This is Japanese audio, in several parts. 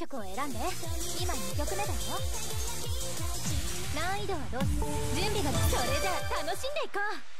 曲を選んで。今2曲目だよ。難易度はどう準備がそれじゃあ楽しんでいこう。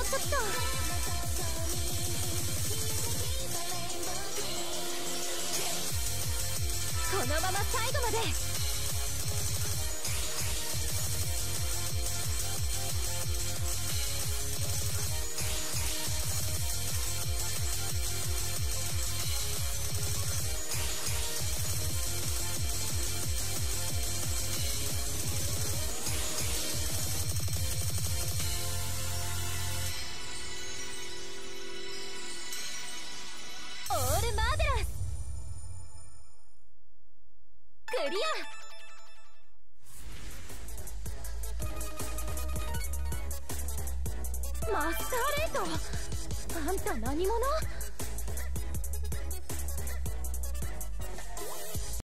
うちょっと。このまま最後まで。マスターレート。あんた何者？